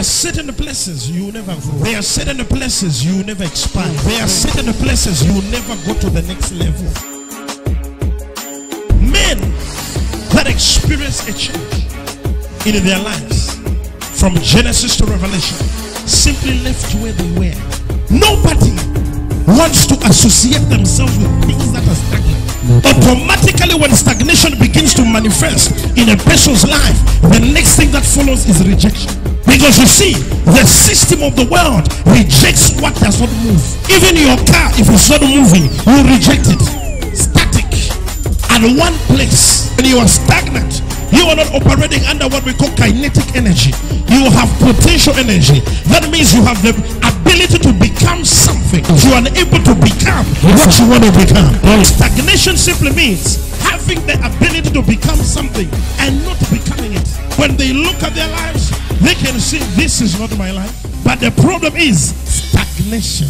are certain places you will never go. There are certain places you will never expand. There are certain places you will never go to the next level. Men that experience a change in their lives from Genesis to Revelation simply left where they were. Nobody wants to associate themselves with things that are stagnant. Automatically, when stagnation begins to manifest in a person's life, the next thing that follows is rejection. Because you see, the system of the world rejects what does not move. Even your car, if it's not moving, you reject it. Static. At one place, when you are stagnant, you are not operating under what we call kinetic energy. You have potential energy. That means you have the ability to become something. You are able to become what you want to become. Stagnation simply means having the ability to become something and not becoming it. When they look at their lives, they can see this is not my life. But the problem is stagnation.